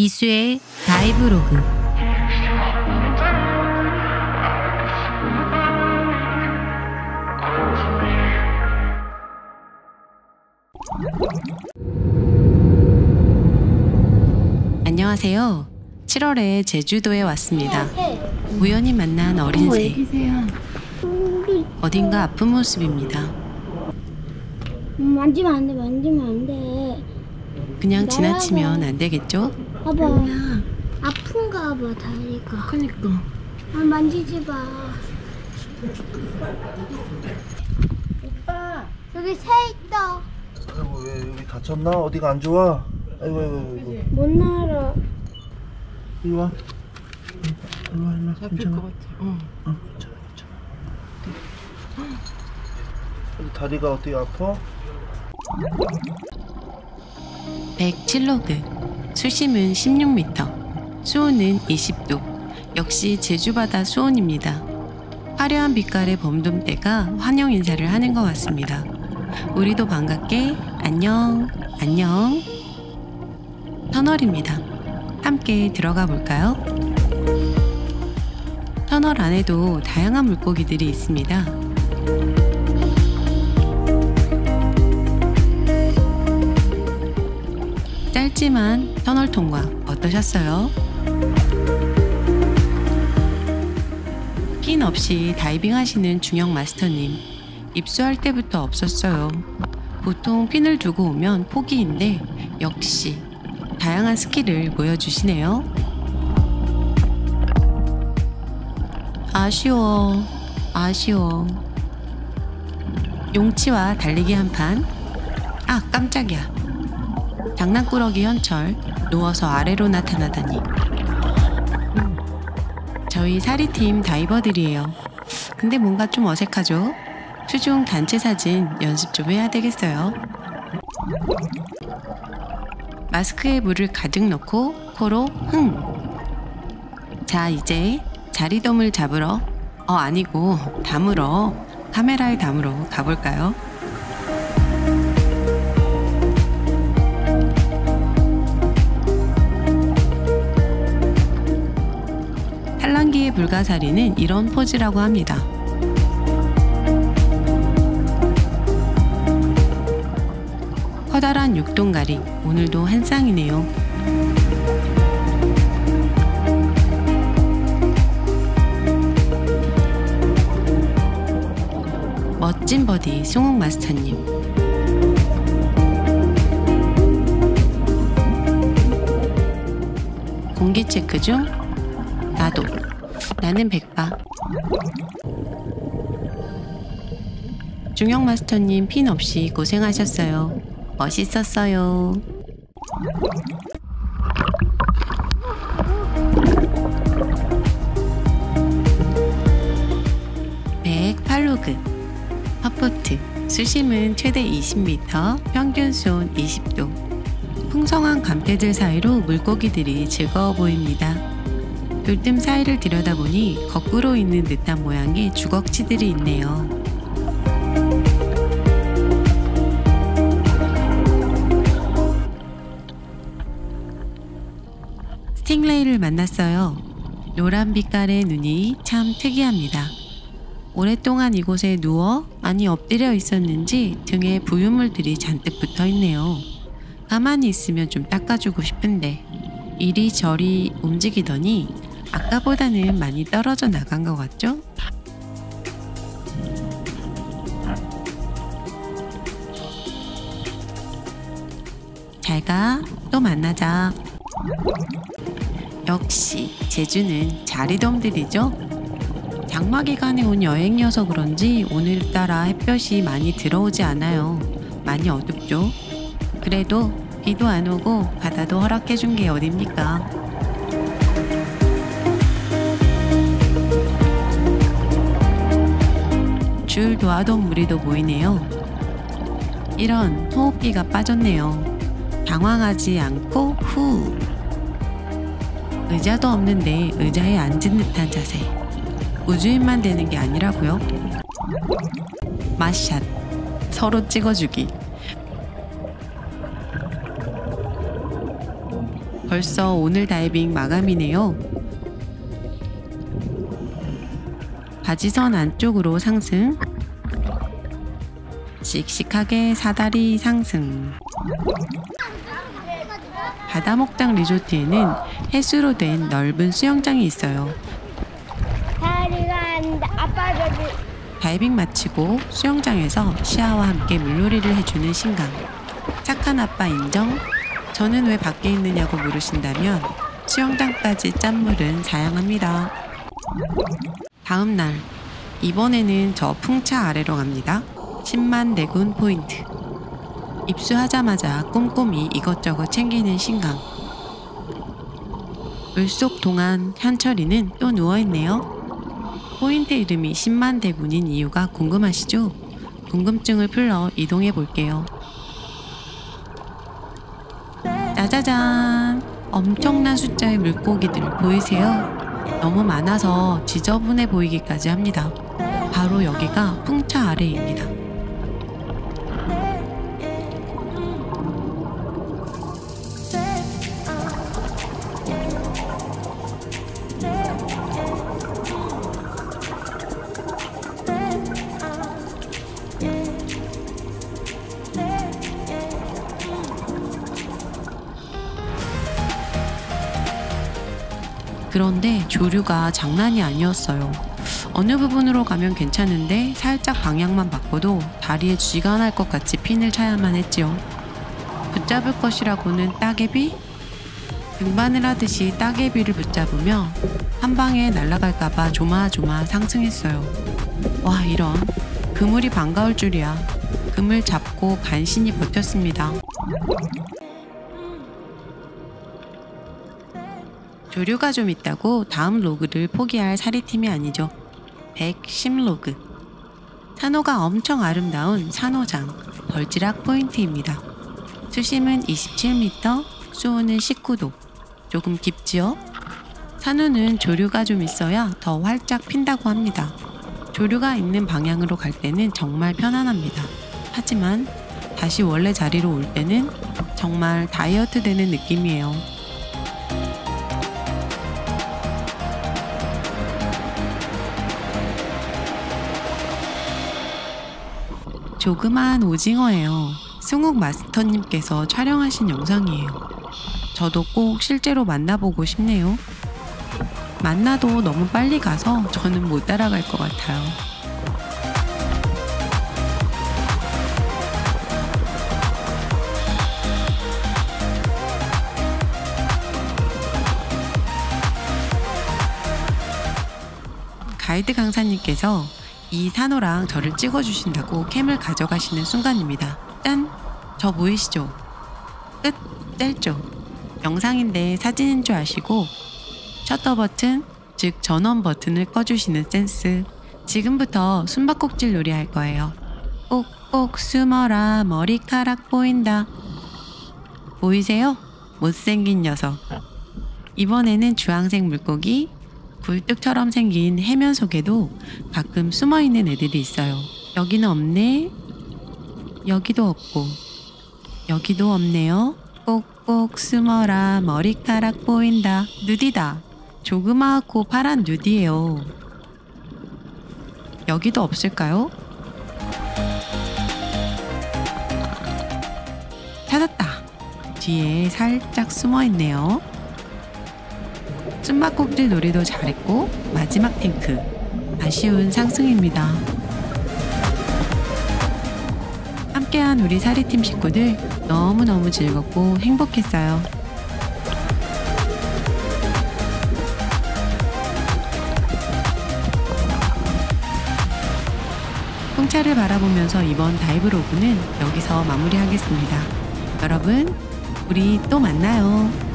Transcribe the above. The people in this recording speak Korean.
이수의 다이브로그 안녕하세요. 7월에 제주도에 왔습니다. 우연히 만난 어린 새. 어딘가 아픈 모습입니다. 음, 만지면 안 돼, 만지면 안 돼. 그냥 지나치면 안 되겠죠? 봐봐. 아픈가 봐, 다리가. 그니까. 아, 만지지 마. 오빠, 여기 새 있다. 아이고 왜 여기 다쳤나? 어디가 안 좋아? 아이고 아이고 아이고 못 날아. 이리 와 이리 와 이리 와 괜찮아 같아. 어. 어 괜찮아 괜찮아 여기 다리가 어떻게 아파? 107로그 수심은 16m 수온은 20도. 역시 제주바다 수온입니다. 화려한 빛깔의 범돔대가 환영 인사를 하는 것 같습니다. 우리도 반갑게 안녕 안녕. 터널입니다. 함께 들어가 볼까요? 터널 안에도 다양한 물고기들이 있습니다 짧지만 터널 통과 어떠셨어요? fin 없이 다이빙 하시는 중형 마스터님 입수할 때부터 없었어요. 보통 fin을 두고 오면 포기인데 역시 다양한 스킬을 보여주시네요. 아쉬워, 아쉬워. 용치와 달리기 한 판. 아, 깜짝이야. 장난꾸러기 현철 누워서 아래로 나타나다니 저희 사리팀 다이버들이에요 근데 뭔가 좀 어색하죠? 수중 단체 사진 연습 좀 해야 되겠어요 마스크에 물을 가득 넣고 코로 흥! 자 이제 자리돔을 잡으러 어 아니고 담으러 카메라에 담으러 가볼까요? 불가사리는 이런 포즈라고 합니다. 커다란 육동가리 오늘도 한 쌍이네요. 멋진 버디 송옥 마스터님 공기 체크 중 나도 나는 백바. 중형 마스터님 핀 없이 고생하셨어요. 멋있었어요. 백팔로그. 헛보트. 수심은 최대 20m 평균 수온 20도. 풍성한 감태들 사이로 물고기들이 즐거워 보입니다 돌틈 사이를 들여다보니 거꾸로 있는 듯한 모양의 주걱치들이 있네요. 스팅레이를 만났어요. 노란 빛깔의 눈이 참 특이합니다. 오랫동안 이곳에 누워 아니 엎드려 있었는지 등에 부유물들이 잔뜩 붙어 있네요. 가만히 있으면 좀 닦아주고 싶은데 이리저리 움직이더니 아까보다는 많이 떨어져 나간 것 같죠? 잘 가. 또 만나자. 역시 제주는 자리돔들이죠? 장마 기간에 온 여행이어서 그런지 오늘따라 햇볕이 많이 들어오지 않아요. 많이 어둡죠? 그래도 비도 안 오고 바다도 허락해준 게 어딥니까? 줄 놓아둔 무리도 보이네요. 이런 호흡기가 빠졌네요. 당황하지 않고 후. 의자도 없는데 의자에 앉은 듯한 자세. 우주인만 되는 게 아니라고요. 마샷. 서로 찍어주기. 벌써 오늘 다이빙 마감이네요. 바지선 안쪽으로 상승. 씩씩하게 사다리 상승. 바다목장 리조트에는 해수로 된 넓은 수영장이 있어요. 다이빙 마치고 수영장에서 시아와 함께 물놀이를 해주는 신강. 착한 아빠 인정? 저는 왜 밖에 있느냐고 물으신다면 수영장까지 짠물은 사양합니다. 다음 날 이번에는 저 풍차 아래로 갑니다. 10만 대군 포인트. 입수하자마자 꼼꼼히 이것저것 챙기는 신강. 물속 동안 현철이는 또 누워있네요. 포인트 이름이 10만 대군인 이유가 궁금하시죠? 궁금증을 풀러 이동해 볼게요. 짜자잔! 엄청난 숫자의 물고기들 보이세요? 너무 많아서 지저분해 보이기까지 합니다. 바로 여기가 풍차 아래입니다. 그런데 조류가 장난이 아니었어요. 어느 부분으로 가면 괜찮은데 살짝 방향만 바꿔도 다리에 쥐가 날 것 같이 핀을 차야만 했지요. 붙잡을 것이라고는 따개비? 등반을 하듯이 따개비를 붙잡으며 한 방에 날아갈까봐 조마조마 상승했어요. 와 이런 그물이 반가울 줄이야. 그물 잡고 간신히 버텼습니다. 조류가 좀 있다고 다음 로그를 포기할 사리팀이 아니죠. 110로그. 산호가 엄청 아름다운 산호장, 벌지락 포인트입니다. 수심은 27m, 수온은 19도. 조금 깊지요? 산호는 조류가 좀 있어야 더 활짝 핀다고 합니다. 조류가 있는 방향으로 갈 때는 정말 편안합니다. 하지만 다시 원래 자리로 올 때는 정말 다이어트 되는 느낌이에요. 조그마한 오징어예요. 승욱 마스터님께서 촬영하신 영상이에요. 저도 꼭 실제로 만나보고 싶네요. 만나도 너무 빨리 가서 저는 못 따라갈 것 같아요. 가이드 강사님께서 이 산호랑 저를 찍어주신다고 캠을 가져가시는 순간입니다. 짠! 저 보이시죠? 끝! 짧죠? 영상인데 사진인 줄 아시고 셔터 버튼, 즉 전원 버튼을 꺼주시는 센스. 지금부터 숨바꼭질 놀이 할 거예요. 꼭꼭 숨어라 머리카락 보인다. 보이세요? 못생긴 녀석. 이번에는 주황색 물고기, 굴뚝처럼 생긴 해면 속에도 가끔 숨어 있는 애들이 있어요. 여기는 없네. 여기도 없고. 여기도 없네요. 꼭꼭 숨어라. 머리카락 보인다. 누디다. 조그마하고 파란 누디예요. 여기도 없을까요? 찾았다. 뒤에 살짝 숨어 있네요. 숨바꼭질 놀이도 잘했고 마지막 탱크 아쉬운 상승입니다. 함께한 우리 사리팀 식구들 너무너무 즐겁고 행복했어요. 풍차를 바라보면서 이번 다이브 로그는 여기서 마무리하겠습니다. 여러분, 우리 또 만나요.